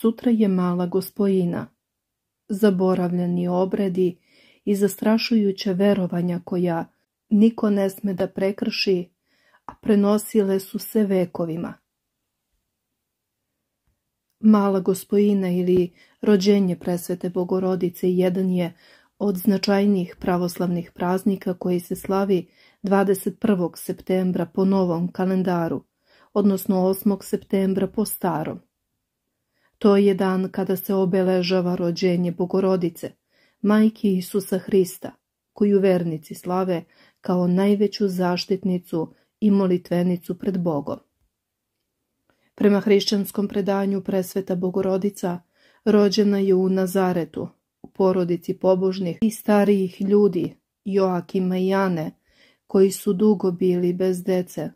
Sutra je mala gospojina. Zaboravljeni obredi i zastrašujuća verovanja koja niko ne sme da prekrši, a prenosile su se vekovima. Mala gospojina ili rođenje presvete Bogorodice jedan je od značajnijih pravoslavnih praznika koji se slavi 21. septembra po novom kalendaru, odnosno 8. septembra po starom. To je dan kada se obeležava rođenje Bogorodice, majke Isusa Hrista, koju vernici slave kao najveću zaštitnicu i molitvenicu pred Bogom. Prema hrišćanskom predanju presveta Bogorodica rođena je u Nazaretu, u porodici pobožnih i starijih ljudi, Joakima i Jane, koji su dugo bili bez dece.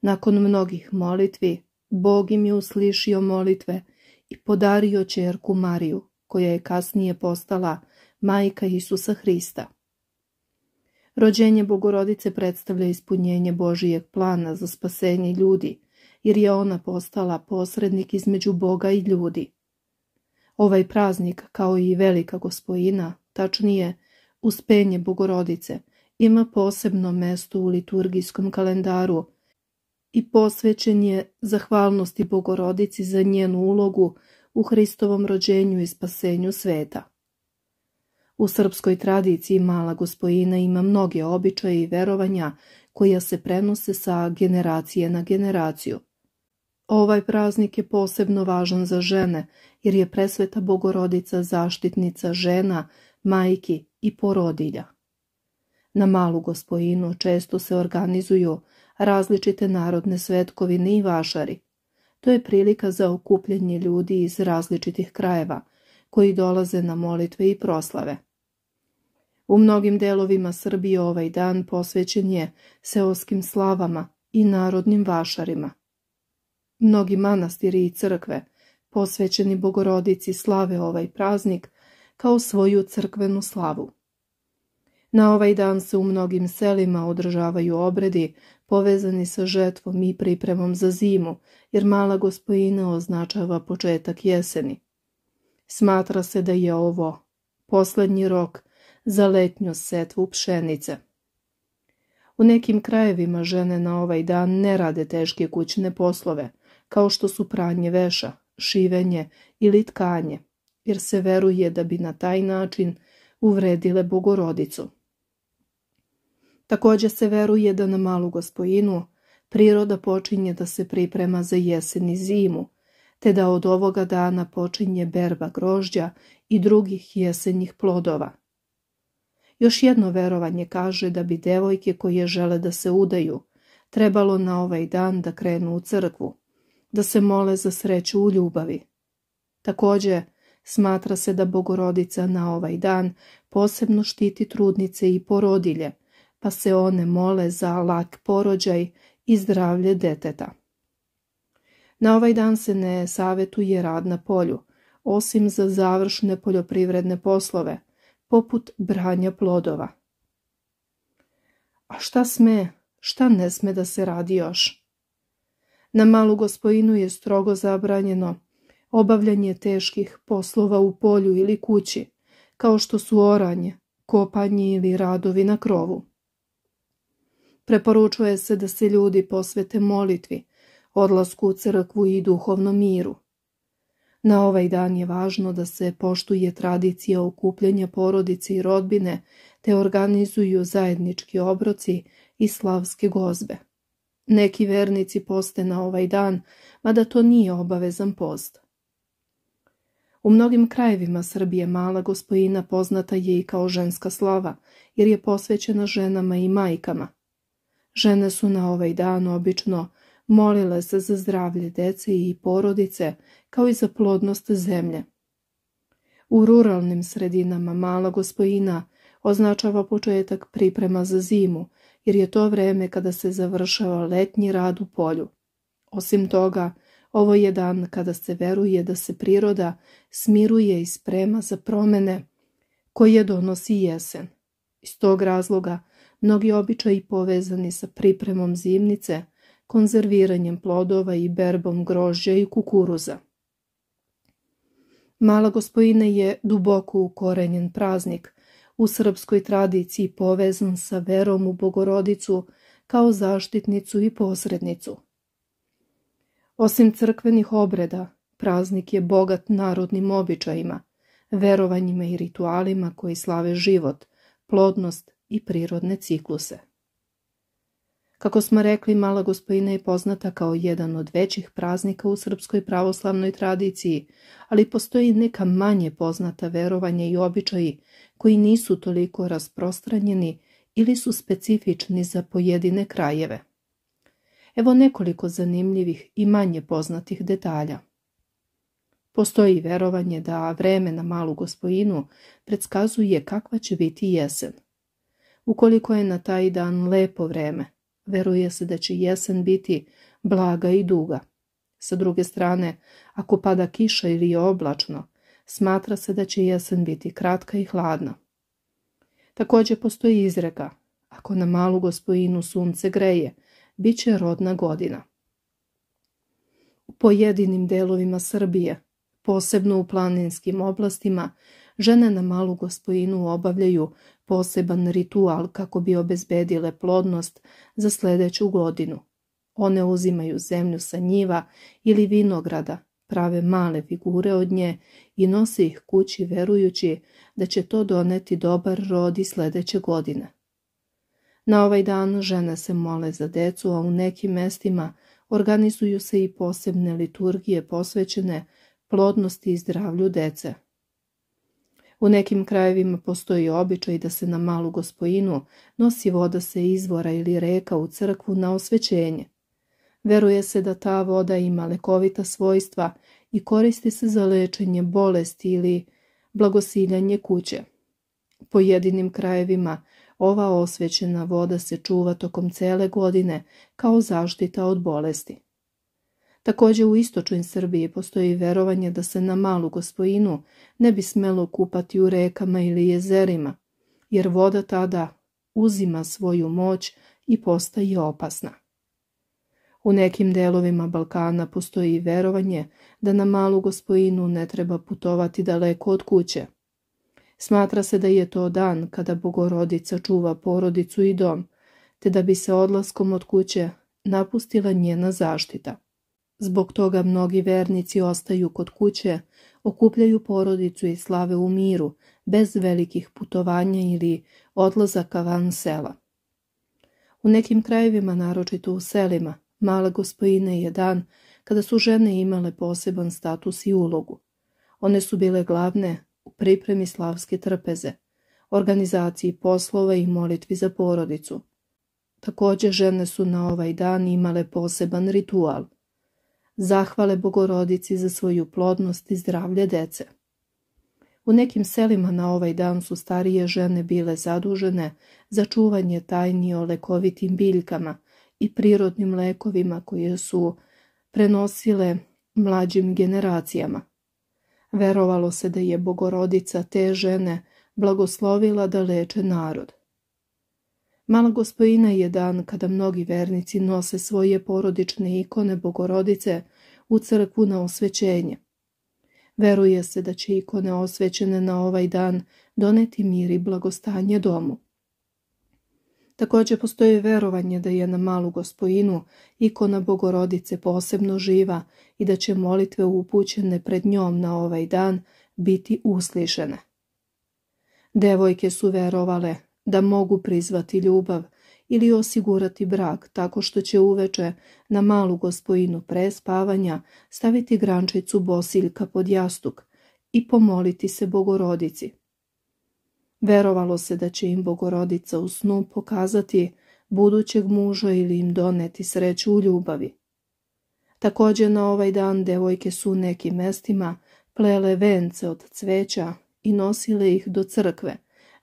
Nakon mnogih molitvi, Bog im je uslišio molitve i podario čerku Mariju, koja je kasnije postala majka Isusa Hrista. Rođenje Bogorodice predstavlja ispunjenje Božijeg plana za spasenje ljudi, jer je ona postala posrednik između Boga i ljudi. Ovaj praznik, kao i velika gospojina, tačnije uspenje Bogorodice, ima posebno mesto u liturgijskom kalendaru i posvećen je zahvalnosti Bogorodici za njenu ulogu u Hristovom rođenju i spasenju sveta. U srpskoj tradiciji mala gospojina ima mnoge običaje i verovanja koja se prenose sa generacije na generaciju. Ovaj praznik je posebno važan za žene, jer je presveta bogorodica zaštitnica žena, majki i porodilja. Na malu gospojinu često se organizuju različite narodne svetkovine i vašari. To je prilika za okupljanje ljudi iz različitih krajeva, koji dolaze na molitve i proslave. U mnogim delovima Srbije ovaj dan posvećen je seoskim slavama i narodnim vašarima. Mnogi manastiri i crkve posvećeni Bogorodici slave ovaj praznik kao svoju crkvenu slavu. Na ovaj dan se u mnogim selima održavaju obredi povezani sa žetvom i pripremom za zimu, jer mala gospojina označava početak jeseni. Smatra se da je ovo poslednji rok za letnju setvu pšenice. U nekim krajevima žene na ovaj dan ne rade teške kućne poslove, kao što su pranje veša, šivenje ili tkanje, jer se veruje da bi na taj način uvredile bogorodicu. Takođe se veruje da na malu gospojinu priroda počinje da se priprema za jesen i zimu, te da od ovoga dana počinje berba grožđa i drugih jesenjih plodova. Još jedno verovanje kaže da bi devojke koje žele da se udaju trebalo na ovaj dan da krenu u crkvu, da se mole za sreću u ljubavi. Takođe, smatra se da Bogorodica na ovaj dan posebno štiti trudnice i porodilje, pa se one mole za lak porođaj i zdravlje deteta. Na ovaj dan se ne savetuje rad na polju, osim za završne poljoprivredne poslove, poput branja plodova. A šta sme, šta ne sme da se radi još? Na malu gospojinu je strogo zabranjeno obavljanje teških poslova u polju ili kući, kao što su oranje, kopanje ili radovi na krovu. Preporučuje se da se ljudi posvete molitvi, odlasku u crkvu i duhovnom miru. Na ovaj dan je važno da se poštuje tradicija okupljanja porodice i rodbine te organizuju zajednički obroci i slavske gozbe. Neki vernici poste na ovaj dan, mada to nije obavezan post. U mnogim krajevima Srbije mala gospojina poznata je i kao ženska slava, jer je posvećena ženama i majkama. Žene su na ovaj dan obično molile se za zdravlje dece i porodice, kao i za plodnost zemlje. U ruralnim sredinama mala gospojina označava početak priprema za zimu, jer je to vreme kada se završava letnji rad u polju. Osim toga, ovo je dan kada se veruje da se priroda smiruje i sprema za promene koje donosi jesen. Iz tog razloga, mnogi običaji povezani sa pripremom zimnice konzerviranjem plodova i berbom grožđa i kukuruza. Mala gospojina je duboko ukorenjen praznik, u srpskoj tradiciji povezan sa verom u Bogorodicu kao zaštitnicu i posrednicu. Osim crkvenih obreda, praznik je bogat narodnim običajima, verovanjima i ritualima koji slave život, plodnost i prirodne cikluse. Kako smo rekli, Mala gospojina je poznata kao jedan od većih praznika u srpskoj pravoslavnoj tradiciji, ali postoji neka manje poznata verovanja i običaji koji nisu toliko rasprostranjeni ili su specifični za pojedine krajeve. Evo nekoliko zanimljivih i manje poznatih detalja. Postoji verovanje da vreme na malu gospojinu predskazuje kakva će biti jesen. Ukoliko je na taj dan lepo vreme, veruje se da će jesen biti blaga i duga. Sa druge strane, ako pada kiša ili je oblačno, smatra se da će jesen biti kratka i hladna. Također postoji izreka, ako na malu gospojinu sunce greje, bit će rodna godina. U pojedinim delovima Srbije, posebno u planinskim oblastima, žene na malu gospojinu obavljaju poseban ritual kako bi obezbedile plodnost za sljedeću godinu. One uzimaju zemlju sa njiva ili vinograda, prave male figure od nje i nose ih kući verujući da će to doneti dobar rod i sljedeće godine. Na ovaj dan žene se mole za decu, a u nekim mestima organizuju se i posebne liturgije posvećene plodnosti i zdravlju dece. U nekim krajevima postoji običaj da se na malu gospojinu nosi voda se izvora ili reka u crkvu na osvećenje. Veruje se da ta voda ima lekovita svojstva i koristi se za lečenje bolesti ili blagosiljanje kuće. U pojedinim krajevima ova osvećena voda se čuva tokom cele godine kao zaštita od bolesti. Također u istočnoj Srbiji postoji verovanje da se na malu gospojinu ne bi smelo kupati u rekama ili jezerima, jer voda tada uzima svoju moć i postaje opasna. U nekim delovima Balkana postoji verovanje da na malu gospojinu ne treba putovati daleko od kuće. Smatra se da je to dan kada bogorodica čuva porodicu i dom, te da bi se odlaskom od kuće napustila njena zaštita. Zbog toga mnogi vernici ostaju kod kuće, okupljaju porodicu i slave u miru, bez velikih putovanja ili odlazaka van sela. U nekim krajevima, naročito u selima, mala gospojina je dan kada su žene imale poseban status i ulogu. One su bile glavne u pripremi slavske trpeze, organizaciji poslova i molitvi za porodicu. Također žene su na ovaj dan imale poseban ritual – zahvale bogorodici za svoju plodnost i zdravlje dece. U nekim selima na ovaj dan su starije žene bile zadužene za čuvanje tajni o lekovitim biljkama i prirodnim lekovima koje su prenosile mlađim generacijama. Verovalo se da je bogorodica te žene blagoslovila da leče narod. Mala gospojina je dan kada mnogi vernici nose svoje porodične ikone bogorodice u crkvu na osvećenje. Veruje se da će ikone osvećene na ovaj dan doneti mir i blagostanje domu. Također postoji verovanje da je na malu gospojinu ikona bogorodice posebno živa i da će molitve upućene pred njom na ovaj dan biti uslišene. Devojke su verovale da mogu prizvati ljubav ili osigurati brak tako što će uveče na malu gospojinu pre spavanja staviti grančicu bosiljka pod jastuk i pomoliti se bogorodici. Verovalo se da će im bogorodica u snu pokazati budućeg muža ili im doneti sreću u ljubavi. Također na ovaj dan devojke su u nekim mestima plele vence od cveća i nosile ih do crkve,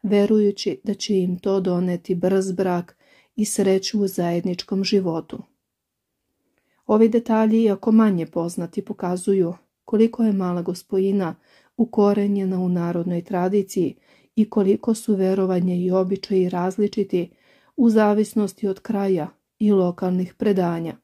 verujući da će im to doneti brz brak i sreću u zajedničkom životu. Ovi detalji, iako manje poznati, pokazuju koliko je mala gospojina ukorenjena u narodnoj tradiciji i koliko su verovanje i običaji različiti u zavisnosti od kraja i lokalnih predanja.